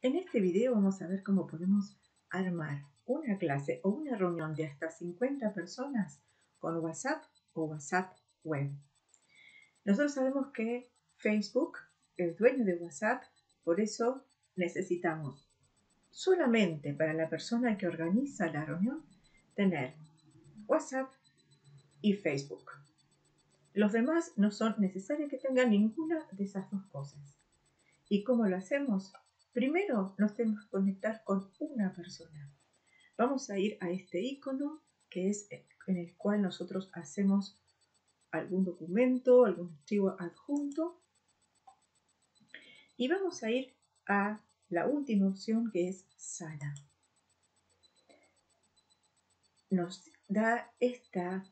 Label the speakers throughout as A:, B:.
A: En este video vamos a ver cómo podemos armar una clase o una reunión de hasta 50 personas con WhatsApp o WhatsApp Web. Nosotros sabemos que Facebook es dueño de WhatsApp, por eso necesitamos solamente para la persona que organiza la reunión tener WhatsApp y Facebook. Los demás no son necesarios que tengan ninguna de esas dos cosas. ¿Y cómo lo hacemos? Primero nos tenemos que conectar con una persona. Vamos a ir a este icono que es en el cual nosotros hacemos algún documento, algún archivo adjunto. Y vamos a ir a la última opción que es sala. Nos da esta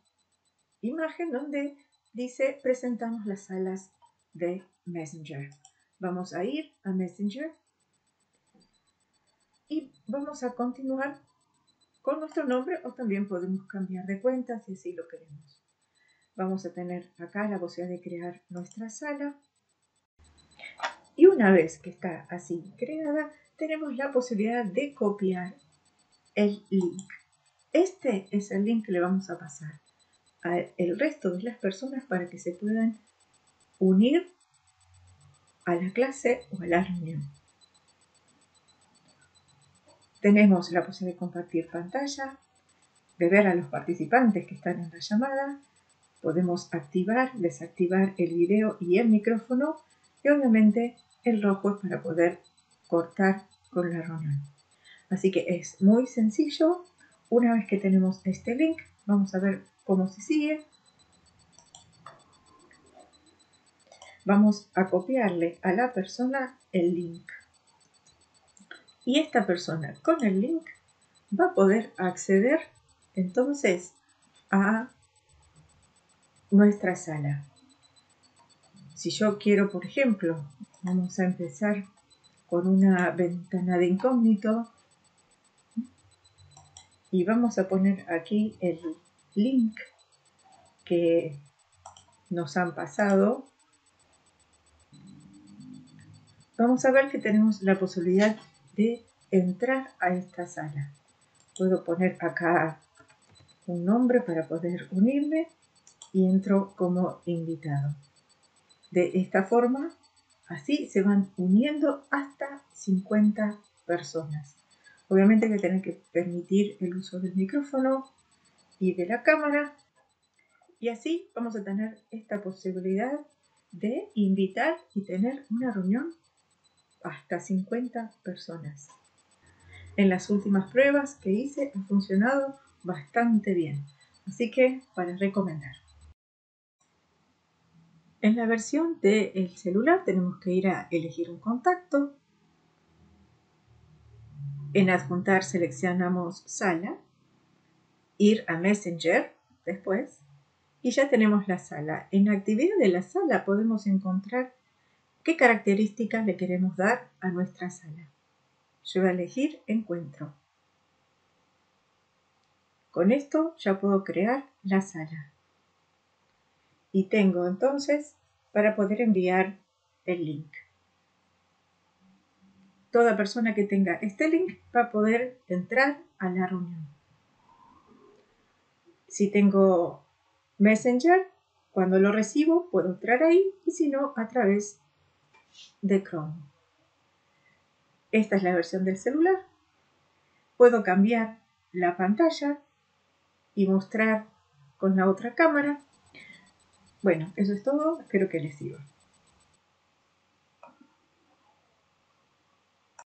A: imagen donde dice presentamos las salas de Messenger. Vamos a ir a Messenger y vamos a continuar con nuestro nombre o también podemos cambiar de cuenta si así lo queremos. Vamos a tener acá la posibilidad de crear nuestra sala y una vez que está así creada tenemos la posibilidad de copiar el link. Este es el link que le vamos a pasar al resto de las personas para que se puedan unir a la clase o a la reunión. Tenemos la posibilidad de compartir pantalla, de ver a los participantes que están en la llamada, podemos activar, desactivar el video y el micrófono y obviamente el rojo es para poder cortar con la reunión. Así que es muy sencillo. Una vez que tenemos este link, vamos a ver cómo se sigue. Vamos a copiarle a la persona el link y esta persona con el link va a poder acceder entonces a nuestra sala. Si yo quiero, por ejemplo, vamos a empezar con una ventana de incógnito y vamos a poner aquí el link que nos han pasado. Vamos a ver que tenemos la posibilidad de entrar a esta sala. Puedo poner acá un nombre para poder unirme y entro como invitado. De esta forma, así se van uniendo hasta 50 personas. Obviamente que tienen que permitir el uso del micrófono y de la cámara. Y así vamos a tener esta posibilidad de invitar y tener una reunión hasta 50 personas. En las últimas pruebas que hice ha funcionado bastante bien, así que para recomendar. En la versión del celular tenemos que ir a elegir un contacto. En adjuntar seleccionamos sala, ir a Messenger después y ya tenemos la sala. En actividad de la sala podemos encontrar ¿Qué características le queremos dar a nuestra sala? Yo voy a elegir encuentro. Con esto ya puedo crear la sala. Y tengo entonces para poder enviar el link. Toda persona que tenga este link va a poder entrar a la reunión. Si tengo Messenger, cuando lo recibo puedo entrar ahí y si no a través de Chrome. Esta es la versión del celular. Puedo cambiar la pantalla y mostrar con la otra cámara. Bueno, eso es todo. Espero que les sirva.